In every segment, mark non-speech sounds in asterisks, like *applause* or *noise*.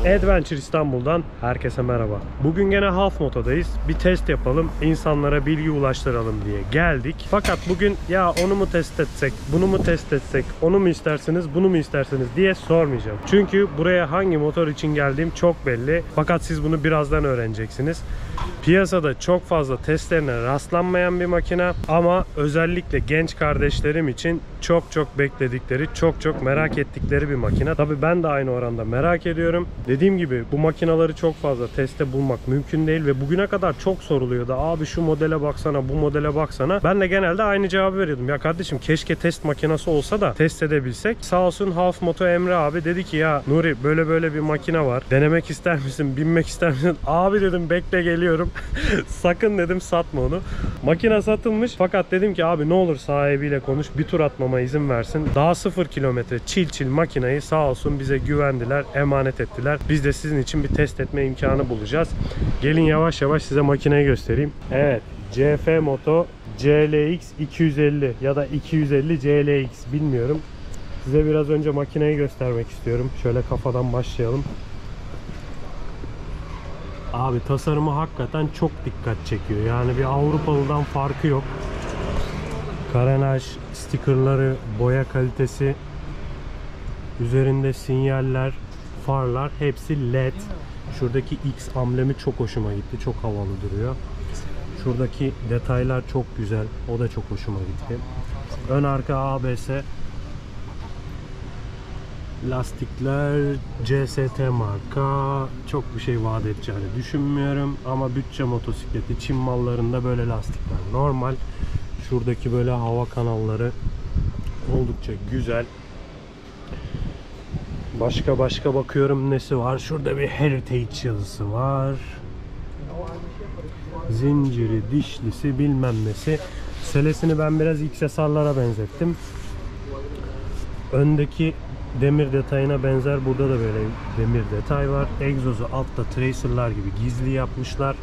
Adventure İstanbul'dan herkese merhaba. Bugün gene Half Moto'dayız. Bir test yapalım, insanlara bilgi ulaştıralım diye geldik. Fakat bugün ya onu mu test etsek, bunu mu test etsek, onu mu istersiniz, bunu mu istersiniz diye sormayacağım. Çünkü buraya hangi motor için geldiğim çok belli. Fakat siz bunu birazdan öğreneceksiniz. Piyasada çok fazla testlerine rastlanmayan bir makine ama özellikle genç kardeşlerim için çok çok bekledikleri, çok çok merak ettikleri bir makine. Tabi ben de aynı oranda merak ediyorum. Dediğim gibi bu makinaları çok fazla teste bulmak mümkün değil ve bugüne kadar çok soruluyordu. Abi şu modele baksana, bu modele baksana. Ben de genelde aynı cevabı veriyordum. Ya kardeşim keşke test makinesi olsa da test edebilsek. Sağ olsun Half Moto Emre abi dedi ki ya Nuri böyle böyle bir makine var. Denemek ister misin? Binmek ister misin? *laughs* Abi dedim bekle geliyorum. *laughs* Sakın dedim satma onu. Makine satılmış fakat dedim ki abi ne olur sahibiyle konuş bir tur atmama izin versin. Daha sıfır kilometre çil çil makineyi sağ olsun bize güvendiler, emanet ettiler. Biz de sizin için bir test etme imkanı bulacağız. Gelin yavaş yavaş size makineyi göstereyim. Evet CF Moto CLX 250 ya da 250 CLX bilmiyorum. Size biraz önce makineyi göstermek istiyorum. Şöyle kafadan başlayalım. Abi tasarımı hakikaten çok dikkat çekiyor. Yani bir Avrupalıdan farkı yok. Karenaj, stikerleri, boya kalitesi, üzerinde sinyaller, farlar hepsi LED. Şuradaki X amblemi çok hoşuma gitti. Çok havalı duruyor. Şuradaki detaylar çok güzel. O da çok hoşuma gitti. Ön arka ABS Lastikler CST marka çok bir şey vaat edeceğini düşünmüyorum ama bütçe motosikleti Çin mallarında böyle lastikler normal şuradaki böyle hava kanalları oldukça güzel başka başka bakıyorum nesi var şurada bir Heritage yazısı var zinciri dişlisi bilmem nesi selesini ben biraz XSR'lara benzettim öndeki demir detayına benzer burada da böyle demir detay var. Egzozu altta tracerlar gibi gizli yapmışlar.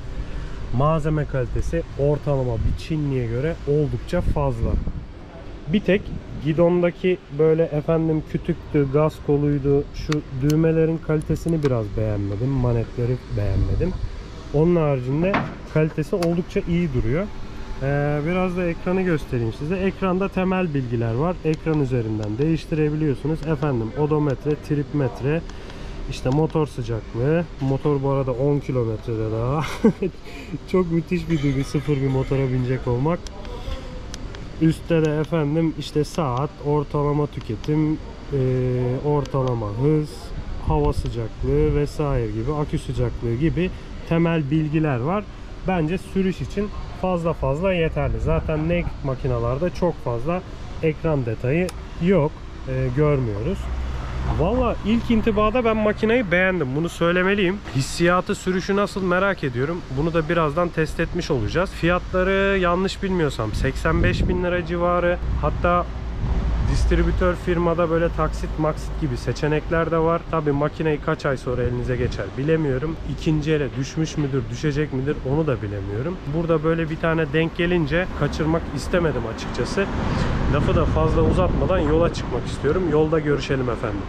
Malzeme kalitesi ortalama bir Çinli'ye göre oldukça fazla. Bir tek gidondaki böyle efendim kütüktü, gaz koluydu, şu düğmelerin kalitesini biraz beğenmedim. Manetleri beğenmedim. Onun haricinde kalitesi oldukça iyi duruyor. Ee, biraz da ekranı göstereyim size. Ekranda temel bilgiler var. Ekran üzerinden değiştirebiliyorsunuz. Efendim odometre, trip metre, işte motor sıcaklığı. Motor bu arada 10 kilometrede daha. *laughs* Çok müthiş bir duygu sıfır bir motora binecek olmak. Üstte de efendim işte saat, ortalama tüketim, e, ortalama hız, hava sıcaklığı vesaire gibi, akü sıcaklığı gibi temel bilgiler var. Bence sürüş için fazla fazla yeterli. Zaten naked makinalarda çok fazla ekran detayı yok. e, görmüyoruz. Valla ilk intibada ben makineyi beğendim. Bunu söylemeliyim. Hissiyatı, sürüşü nasıl merak ediyorum. Bunu da birazdan test etmiş olacağız. Fiyatları yanlış bilmiyorsam 85 bin lira civarı. Hatta distribütör firmada böyle taksit maksit gibi seçenekler de var. Tabi makineyi kaç ay sonra elinize geçer bilemiyorum. İkinci ele düşmüş müdür, düşecek midir onu da bilemiyorum. Burada böyle bir tane denk gelince kaçırmak istemedim açıkçası. Lafı da fazla uzatmadan yola çıkmak istiyorum. Yolda görüşelim efendim.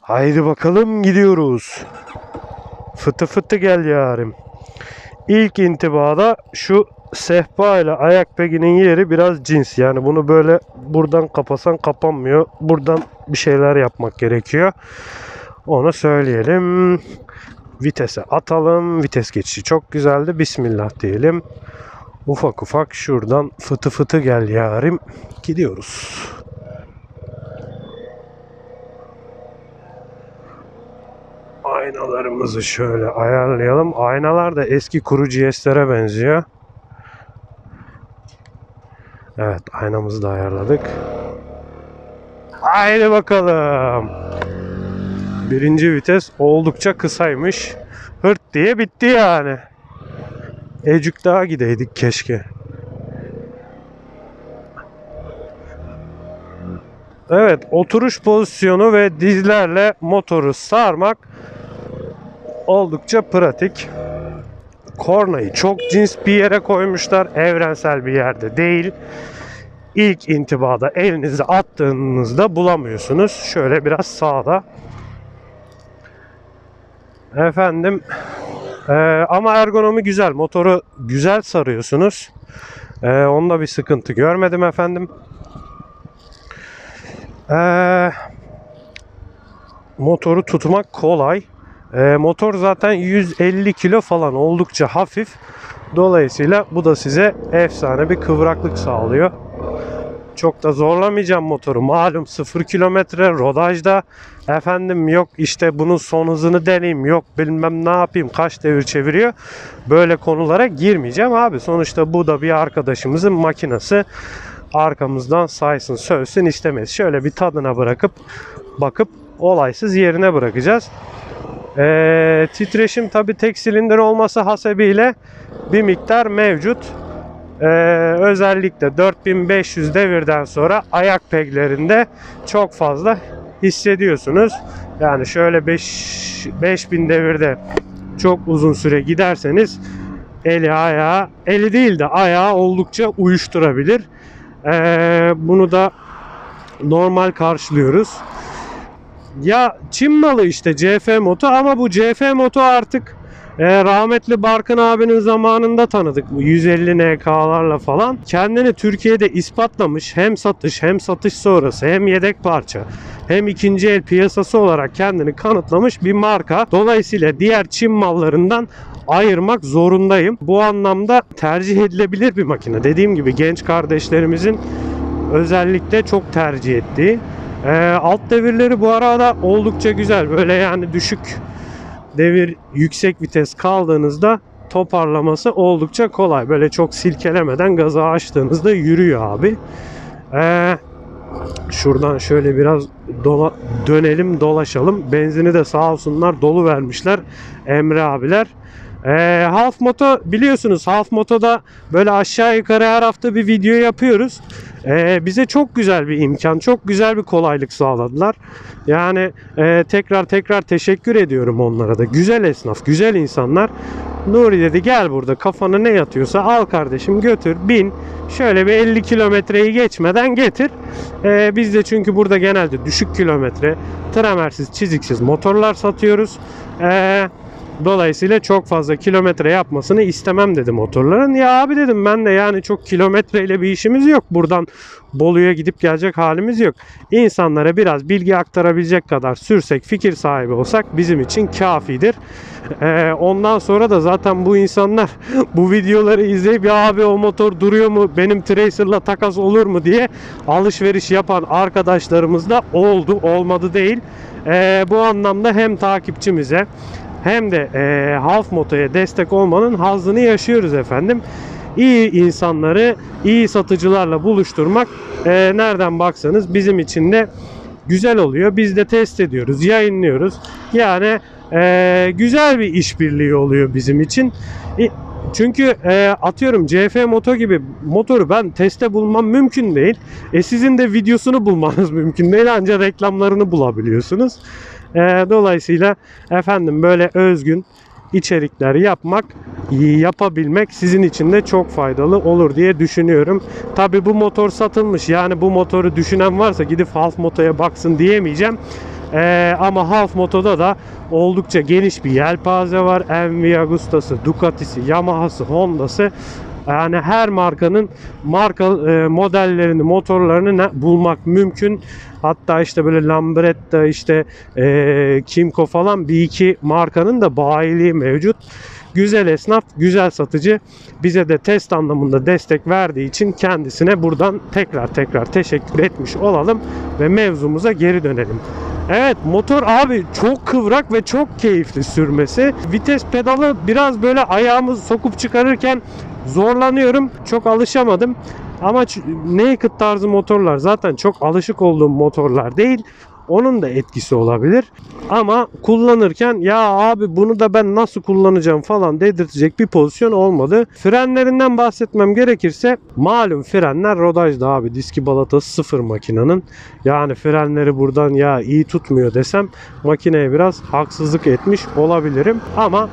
Haydi bakalım gidiyoruz. Fıtı fıtı gel yarim. İlk intibada şu sehpa ile ayak peginin yeri biraz cins. Yani bunu böyle buradan kapasan kapanmıyor. Buradan bir şeyler yapmak gerekiyor. Onu söyleyelim. Vitese atalım. Vites geçişi çok güzeldi. Bismillah diyelim. Ufak ufak şuradan fıtı fıtı gel yarim. Gidiyoruz. Aynalarımızı şöyle ayarlayalım. Aynalar da eski kuru GS'lere benziyor. Evet aynamızı da ayarladık. Haydi bakalım. Birinci vites oldukça kısaymış. Hırt diye bitti yani. Ecük daha gideydik keşke. Evet oturuş pozisyonu ve dizlerle motoru sarmak oldukça pratik. Kornayı çok cins bir yere koymuşlar. Evrensel bir yerde değil. İlk intibada elinizi attığınızda bulamıyorsunuz. Şöyle biraz sağda. Efendim ee, ama ergonomi güzel. Motoru güzel sarıyorsunuz. Ee, onda bir sıkıntı görmedim efendim. Ee, motoru tutmak kolay. Ee, motor zaten 150 kilo falan oldukça hafif. Dolayısıyla bu da size efsane bir kıvraklık sağlıyor. Çok da zorlamayacağım motoru. Malum 0 kilometre rodajda. Efendim yok işte bunun son hızını deneyeyim. Yok bilmem ne yapayım. Kaç devir çeviriyor. Böyle konulara girmeyeceğim abi. Sonuçta bu da bir arkadaşımızın makinesi. Arkamızdan saysın sövsün istemeyiz. Şöyle bir tadına bırakıp bakıp olaysız yerine bırakacağız. Ee, titreşim tabi tek silindir olması hasebiyle bir miktar mevcut. Ee, özellikle 4500 devirden sonra ayak peglerinde çok fazla hissediyorsunuz. Yani şöyle 5 5000 devirde çok uzun süre giderseniz eli ayağı eli değil de ayağı oldukça uyuşturabilir. Ee, bunu da normal karşılıyoruz. Ya Çin malı işte CF Moto ama bu CF Moto artık e, rahmetli Barkın abinin zamanında tanıdık bu 150 NK'larla falan. Kendini Türkiye'de ispatlamış hem satış hem satış sonrası hem yedek parça hem ikinci el piyasası olarak kendini kanıtlamış bir marka. Dolayısıyla diğer Çin mallarından ayırmak zorundayım. Bu anlamda tercih edilebilir bir makine. Dediğim gibi genç kardeşlerimizin özellikle çok tercih ettiği. Ee, alt devirleri bu arada oldukça güzel. Böyle yani düşük devir yüksek vites kaldığınızda toparlaması oldukça kolay. Böyle çok silkelemeden gazı açtığınızda yürüyor abi. Ee, şuradan şöyle biraz dola, dönelim dolaşalım. Benzini de sağ olsunlar dolu vermişler Emre abiler. Ee, Half Moto biliyorsunuz Half Moto'da böyle aşağı yukarı her hafta bir video yapıyoruz. Ee, bize çok güzel bir imkan, çok güzel bir kolaylık sağladılar. Yani e, tekrar tekrar teşekkür ediyorum onlara da. Güzel esnaf, güzel insanlar. Nuri dedi gel burada kafana ne yatıyorsa al kardeşim götür bin. Şöyle bir 50 kilometreyi geçmeden getir. Ee, biz de çünkü burada genelde düşük kilometre, tramersiz, çiziksiz motorlar satıyoruz. Ee, Dolayısıyla çok fazla kilometre yapmasını istemem dedi motorların. Ya abi dedim ben de yani çok kilometreyle bir işimiz yok. Buradan Bolu'ya gidip gelecek halimiz yok. İnsanlara biraz bilgi aktarabilecek kadar sürsek, fikir sahibi olsak bizim için kafidir. Ee, ondan sonra da zaten bu insanlar *laughs* bu videoları izleyip ya abi o motor duruyor mu benim Tracer'la takas olur mu diye alışveriş yapan arkadaşlarımız da oldu olmadı değil. Ee, bu anlamda hem takipçimize hem de e, Half Moto'ya destek olmanın hazzını yaşıyoruz efendim. İyi insanları iyi satıcılarla buluşturmak e, nereden baksanız bizim için de güzel oluyor. Biz de test ediyoruz, yayınlıyoruz. Yani e, güzel bir işbirliği oluyor bizim için. E, çünkü e, atıyorum CF Moto gibi motoru ben teste bulmam mümkün değil. E sizin de videosunu bulmanız mümkün değil ancak reklamlarını bulabiliyorsunuz. E, dolayısıyla efendim böyle özgün içerikler yapmak, yapabilmek sizin için de çok faydalı olur diye düşünüyorum. Tabi bu motor satılmış. Yani bu motoru düşünen varsa gidip Half Moto'ya baksın diyemeyeceğim. Ee, ama Half Moto'da da oldukça geniş bir yelpaze var. MV Agusta'sı, Ducati'si, Yamaha'sı, Honda'sı yani her markanın marka e, modellerini, motorlarını ne, bulmak mümkün. Hatta işte böyle Lambretta, işte e, Kimco falan bir iki markanın da bayiliği mevcut. Güzel esnaf, güzel satıcı bize de test anlamında destek verdiği için kendisine buradan tekrar tekrar teşekkür etmiş olalım ve mevzumuza geri dönelim. Evet motor abi çok kıvrak ve çok keyifli sürmesi. Vites pedalı biraz böyle ayağımı sokup çıkarırken zorlanıyorum. Çok alışamadım. Ama naked tarzı motorlar zaten çok alışık olduğum motorlar değil. Onun da etkisi olabilir. Ama kullanırken ya abi bunu da ben nasıl kullanacağım falan dedirtecek bir pozisyon olmadı. Frenlerinden bahsetmem gerekirse malum frenler rodajda abi. Diski balatası sıfır makinenin. Yani frenleri buradan ya iyi tutmuyor desem makineye biraz haksızlık etmiş olabilirim. Ama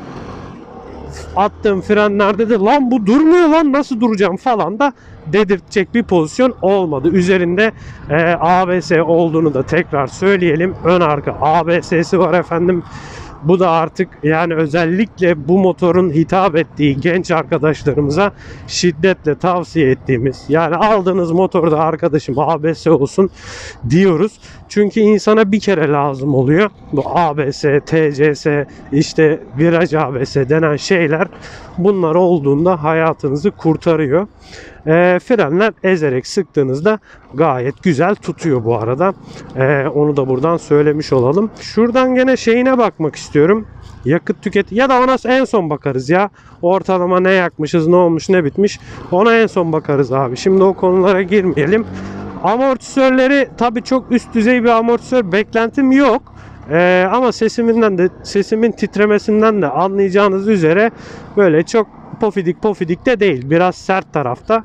attığım frenlerde de lan bu durmuyor lan nasıl duracağım falan da dedirtecek bir pozisyon olmadı. Üzerinde e, ABS olduğunu da tekrar söyleyelim. Ön arka ABS'si var efendim. Bu da artık yani özellikle bu motorun hitap ettiği genç arkadaşlarımıza şiddetle tavsiye ettiğimiz yani aldığınız motorda arkadaşım ABS olsun diyoruz. Çünkü insana bir kere lazım oluyor. Bu ABS, TCS, işte viraj ABS denen şeyler bunlar olduğunda hayatınızı kurtarıyor. E, frenler ezerek sıktığınızda gayet güzel tutuyor bu arada. E, onu da buradan söylemiş olalım. Şuradan gene şeyine bakmak istiyorum. Yakıt tüketi ya da ona en son bakarız ya. Ortalama ne yakmışız, ne olmuş, ne bitmiş. Ona en son bakarız abi. Şimdi o konulara girmeyelim. Amortisörleri tabii çok üst düzey bir amortisör beklentim yok. Ee, ama sesimden de sesimin titremesinden de anlayacağınız üzere böyle çok pofidik pofidik de değil. Biraz sert tarafta.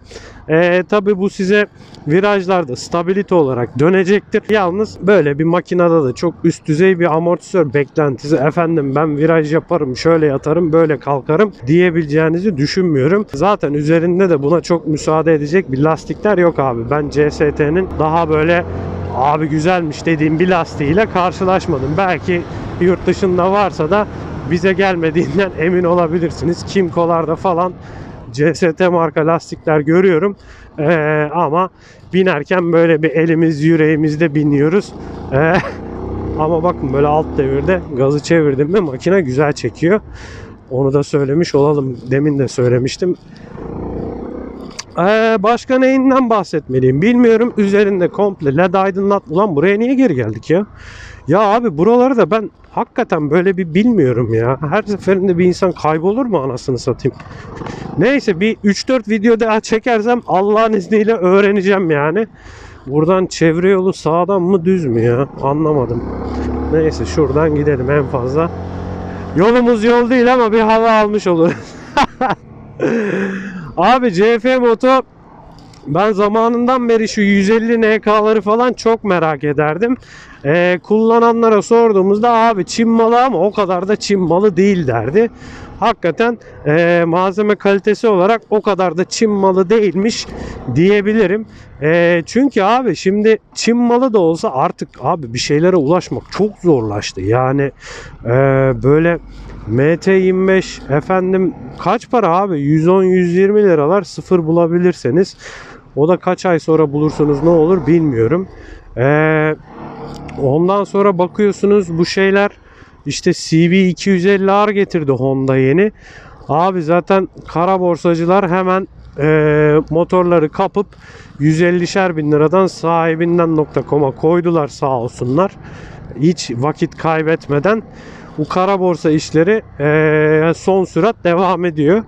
Ee, tabii bu size virajlarda stabilite olarak dönecektir. Yalnız böyle bir makinede de çok üst düzey bir amortisör beklentisi. Efendim ben viraj yaparım, şöyle yatarım, böyle kalkarım diyebileceğinizi düşünmüyorum. Zaten üzerinde de buna çok müsaade edecek bir lastikler yok abi. Ben CST'nin daha böyle abi güzelmiş dediğim bir lastiğiyle karşılaşmadım. Belki yurt dışında varsa da bize gelmediğinden emin olabilirsiniz. Kimco'larda falan CST marka lastikler görüyorum. Ee, ama binerken böyle bir elimiz yüreğimizde biniyoruz. Ee, *laughs* ama bakın böyle alt devirde gazı çevirdim mi makine güzel çekiyor. Onu da söylemiş olalım. Demin de söylemiştim. Ee, başka neyinden bahsetmeliyim bilmiyorum. Üzerinde komple led aydınlat. Ulan buraya niye geri geldik ya? Ya abi buraları da ben hakikaten böyle bir bilmiyorum ya. Her seferinde bir insan kaybolur mu anasını satayım. Neyse bir 3-4 video daha çekersem Allah'ın izniyle öğreneceğim yani. Buradan çevre yolu sağdan mı düz mü ya? Anlamadım. Neyse şuradan gidelim en fazla. Yolumuz yol değil ama bir hava almış oluruz. *laughs* Abi CF Moto ben zamanından beri şu 150 NK'ları falan çok merak ederdim. Ee, kullananlara sorduğumuzda abi Çin malı ama o kadar da Çin malı değil derdi. Hakikaten e, malzeme kalitesi olarak o kadar da Çin malı değilmiş diyebilirim. E, çünkü abi şimdi Çin malı da olsa artık abi bir şeylere ulaşmak çok zorlaştı. Yani e, böyle MT25 efendim kaç para abi 110-120 liralar sıfır bulabilirseniz o da kaç ay sonra bulursunuz ne olur bilmiyorum. Ee, ondan sonra bakıyorsunuz bu şeyler işte CV250R getirdi Honda yeni. Abi zaten kara borsacılar hemen e, motorları kapıp 150'şer bin liradan sahibinden.com'a koydular sağ olsunlar. Hiç vakit kaybetmeden bu kara borsa işleri e, son sürat devam ediyor.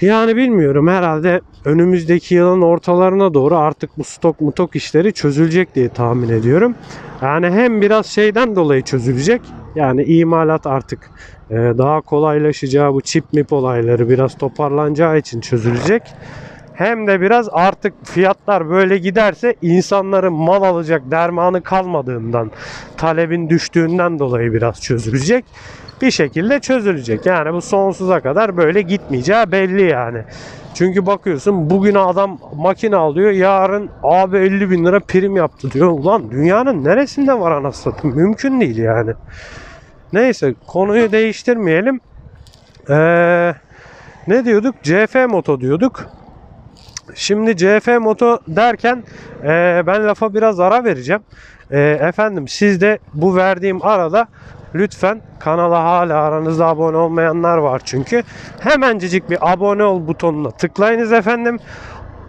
Yani bilmiyorum herhalde önümüzdeki yılın ortalarına doğru artık bu stok mutok işleri çözülecek diye tahmin ediyorum. Yani hem biraz şeyden dolayı çözülecek. Yani imalat artık e, daha kolaylaşacağı bu çip mip olayları biraz toparlanacağı için çözülecek. Hem de biraz artık fiyatlar böyle giderse insanların mal alacak dermanı kalmadığından, talebin düştüğünden dolayı biraz çözülecek bir şekilde çözülecek. Yani bu sonsuza kadar böyle gitmeyeceği belli yani. Çünkü bakıyorsun bugün adam makine alıyor yarın abi 50 bin lira prim yaptı diyor. Ulan dünyanın neresinde var anasını? Mümkün değil yani. Neyse konuyu değiştirmeyelim. Ee, ne diyorduk? CF Moto diyorduk. Şimdi CF Moto derken e, ben lafa biraz ara vereceğim. E, efendim siz de bu verdiğim arada lütfen kanala hala aranızda abone olmayanlar var çünkü. Hemencecik bir abone ol butonuna tıklayınız efendim.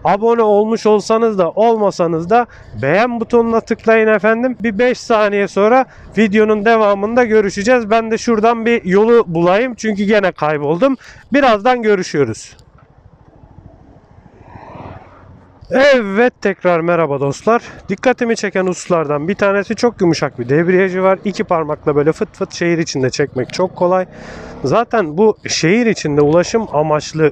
Abone olmuş olsanız da olmasanız da beğen butonuna tıklayın efendim. Bir 5 saniye sonra videonun devamında görüşeceğiz. Ben de şuradan bir yolu bulayım çünkü gene kayboldum. Birazdan görüşüyoruz. Evet tekrar merhaba dostlar. Dikkatimi çeken hususlardan bir tanesi çok yumuşak bir debriyajı var. İki parmakla böyle fıt fıt şehir içinde çekmek çok kolay. Zaten bu şehir içinde ulaşım amaçlı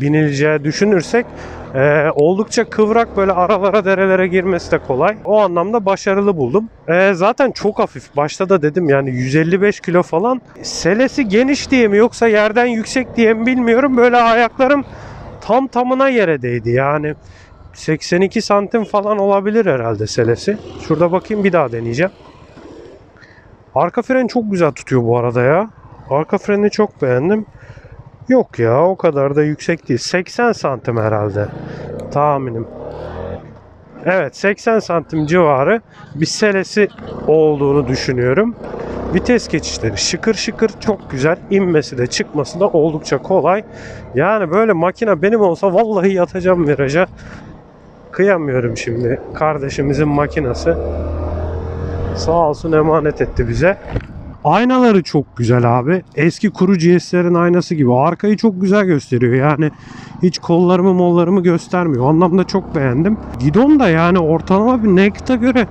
binileceği düşünürsek e, oldukça kıvrak böyle aralara derelere girmesi de kolay. O anlamda başarılı buldum. E, zaten çok hafif. Başta da dedim yani 155 kilo falan. Selesi geniş diye mi yoksa yerden yüksek diye mi bilmiyorum. Böyle ayaklarım tam tamına yere değdi. Yani 82 santim falan olabilir herhalde selesi. Şurada bakayım bir daha deneyeceğim. Arka fren çok güzel tutuyor bu arada ya. Arka freni çok beğendim. Yok ya o kadar da yüksek değil. 80 santim herhalde tahminim. Evet 80 santim civarı bir selesi olduğunu düşünüyorum. Vites geçişleri şıkır şıkır çok güzel. İnmesi de çıkması da oldukça kolay. Yani böyle makine benim olsa vallahi yatacağım viraja. Kıyamıyorum şimdi kardeşimizin makinası. Sağ olsun emanet etti bize. Aynaları çok güzel abi. Eski kuru GS'lerin aynası gibi. Arkayı çok güzel gösteriyor. Yani hiç kollarımı mollarımı göstermiyor. O anlamda çok beğendim. Gidon da yani ortalama bir Naked'a göre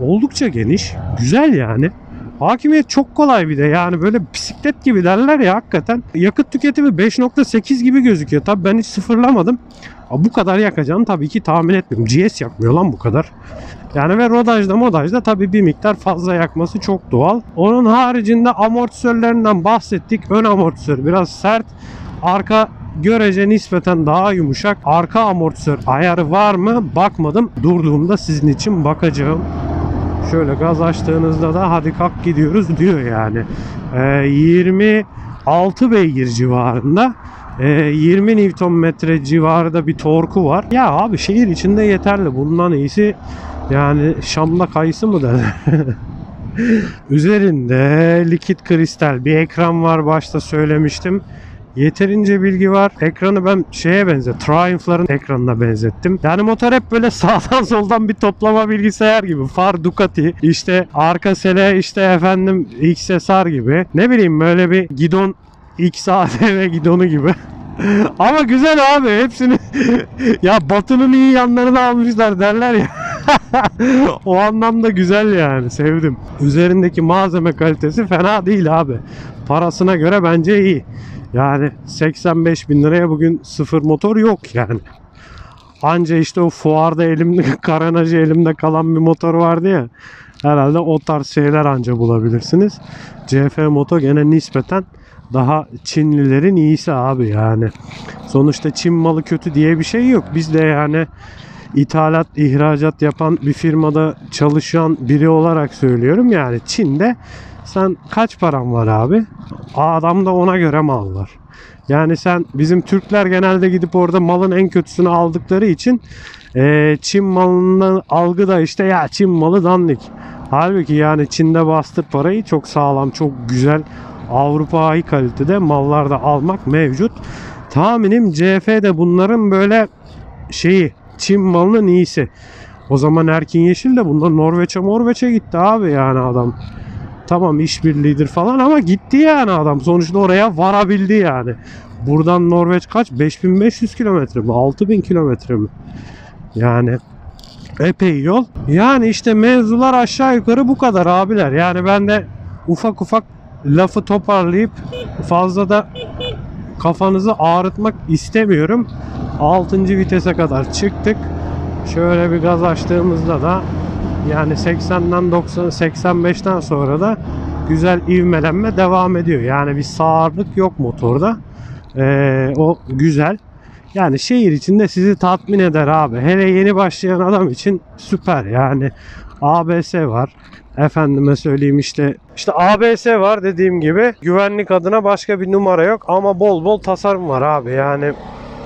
oldukça geniş. Güzel yani. Hakimiyet çok kolay bir de yani böyle bisiklet gibi derler ya hakikaten. Yakıt tüketimi 5.8 gibi gözüküyor. Tabii ben hiç sıfırlamadım. Bu kadar yakacağını tabii ki tahmin etmiyorum. GS yakmıyor lan bu kadar. Yani ve rodajda modajda tabii bir miktar fazla yakması çok doğal. Onun haricinde amortisörlerinden bahsettik. Ön amortisör biraz sert. Arka görece nispeten daha yumuşak. Arka amortisör ayarı var mı? Bakmadım. Durduğumda sizin için bakacağım. Şöyle gaz açtığınızda da hadi kalk gidiyoruz diyor yani. Ee, 26 beygir civarında. Ee, 20 Nm civarında bir torku var. Ya abi şehir içinde yeterli. Bundan iyisi yani Şam'da kayısı mı derler? *laughs* Üzerinde likit kristal bir ekran var başta söylemiştim. Yeterince bilgi var. Ekranı ben şeye benze, Triumph'ların ekranına benzettim. Yani motor hep böyle *laughs* sağdan soldan bir toplama bilgisayar gibi. Far Ducati, işte arka sele, işte efendim XSR gibi. Ne bileyim böyle bir gidon XADV *laughs* gidonu gibi. *laughs* Ama güzel abi hepsini *laughs* ya batının iyi yanlarını almışlar derler ya. o anlamda güzel yani sevdim. Üzerindeki malzeme kalitesi fena değil abi. Parasına göre bence iyi. Yani 85 bin liraya bugün sıfır motor yok yani. Anca işte o fuarda elimde karanajı elimde kalan bir motor vardı ya. Herhalde o tarz şeyler anca bulabilirsiniz. CF Moto gene nispeten daha Çinlilerin iyisi abi yani. Sonuçta Çin malı kötü diye bir şey yok. Biz de yani ithalat, ihracat yapan bir firmada çalışan biri olarak söylüyorum. Yani Çin'de sen kaç paran var abi? Adamda ona göre mal var. Yani sen bizim Türkler genelde gidip orada malın en kötüsünü aldıkları için eee, Çin malının algı da işte ya Çin malı dandik. Halbuki yani Çin'de bastır parayı çok sağlam, çok güzel Avrupa'yı kalitede mallar da almak mevcut. Tahminim CF de bunların böyle şeyi Çin malının iyisi. O zaman Erkin Yeşil de bunlar Norveç'e Norveç'e gitti abi yani adam. Tamam işbirliğidir falan ama gitti yani adam. Sonuçta oraya varabildi yani. Buradan Norveç kaç? 5500 kilometre mi? 6000 kilometre mi? Yani epey yol. Yani işte mevzular aşağı yukarı bu kadar abiler. Yani ben de ufak ufak lafı toparlayıp fazla da kafanızı ağrıtmak istemiyorum. 6. vitese kadar çıktık. Şöyle bir gaz açtığımızda da yani 80'den 90 85'ten sonra da güzel ivmelenme devam ediyor. Yani bir sağırlık yok motorda. Ee, o güzel. Yani şehir içinde sizi tatmin eder abi. Hele yeni başlayan adam için süper. Yani ABS var. Efendime söyleyeyim işte işte ABS var dediğim gibi. Güvenlik adına başka bir numara yok ama bol bol tasarım var abi. Yani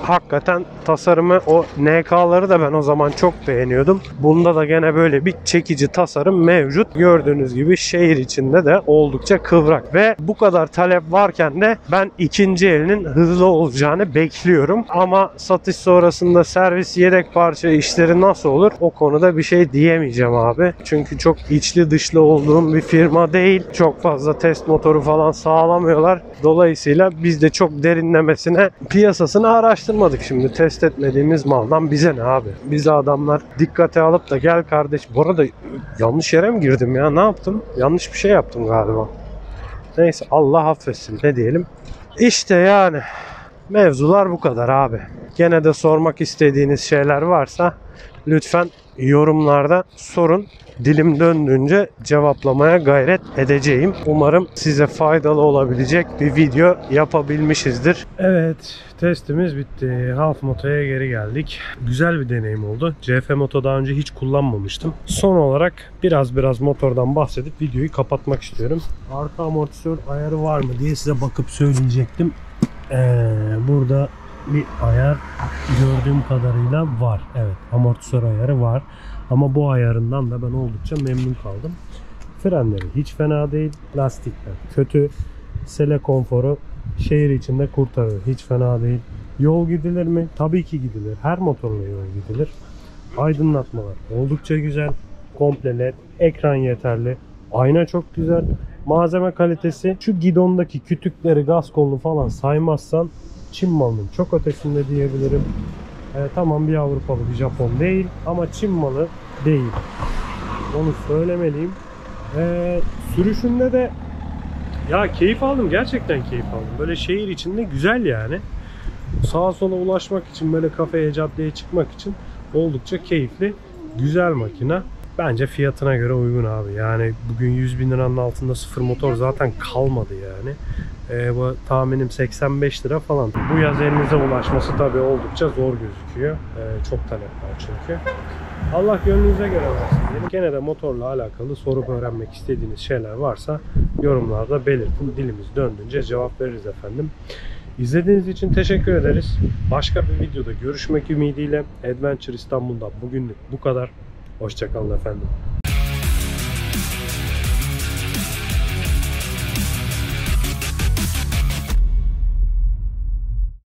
hakikaten tasarımı o NK'ları da ben o zaman çok beğeniyordum. Bunda da gene böyle bir çekici tasarım mevcut. Gördüğünüz gibi şehir içinde de oldukça kıvrak ve bu kadar talep varken de ben ikinci elinin hızlı olacağını bekliyorum. Ama satış sonrasında servis yedek parça işleri nasıl olur? O konuda bir şey diyemeyeceğim abi. Çünkü çok içli dışlı olduğum bir firma değil. Çok fazla test motoru falan sağlamıyorlar. Dolayısıyla biz de çok derinlemesine piyasasını araştırmadık şimdi. Test etmediğimiz maldan bize ne abi? Bize adamlar dikkate alıp da gel kardeş. Bu arada yanlış yere mi girdim ya? Ne yaptım? Yanlış bir şey yaptım galiba. Neyse Allah affetsin ne diyelim. İşte yani mevzular bu kadar abi. Gene de sormak istediğiniz şeyler varsa lütfen yorumlarda sorun. Dilim döndüğünce cevaplamaya gayret edeceğim. Umarım size faydalı olabilecek bir video yapabilmişizdir. Evet, testimiz bitti. Half Moto'ya geri geldik. Güzel bir deneyim oldu. CF Moto daha önce hiç kullanmamıştım. Son olarak biraz biraz motordan bahsedip videoyu kapatmak istiyorum. Arka amortisör ayarı var mı diye size bakıp söyleyecektim. Ee, burada bir ayar gördüğüm kadarıyla var. Evet, amortisör ayarı var. Ama bu ayarından da ben oldukça memnun kaldım. Frenleri hiç fena değil. Lastikler kötü. Sele konforu şehir içinde kurtarır. Hiç fena değil. Yol gidilir mi? Tabii ki gidilir. Her motorla yol gidilir. Aydınlatmalar oldukça güzel. Komple led. Ekran yeterli. Ayna çok güzel. Malzeme kalitesi şu gidondaki kütükleri, gaz kolunu falan saymazsan Çin malının çok ötesinde diyebilirim. Ee, tamam bir Avrupalı bir Japon değil ama Çin malı değil. Onu söylemeliyim. Ee, sürüşünde de ya keyif aldım gerçekten keyif aldım. Böyle şehir içinde güzel yani. Sağa sola ulaşmak için böyle kafeye caddeye çıkmak için oldukça keyifli. Güzel makina. Bence fiyatına göre uygun abi. Yani bugün 100 bin liranın altında sıfır motor zaten kalmadı yani. Ee, bu tahminim 85 lira falan. Bu yaz elinize ulaşması tabii oldukça zor gözüküyor. Ee, çok talep var çünkü. Allah gönlünüze göre versin diyelim. Gene de motorla alakalı sorup öğrenmek istediğiniz şeyler varsa yorumlarda belirtin. Dilimiz döndüğünce cevap veririz efendim. İzlediğiniz için teşekkür ederiz. Başka bir videoda görüşmek ümidiyle Adventure İstanbul'da bugünlük bu kadar. Hoşçakalın efendim.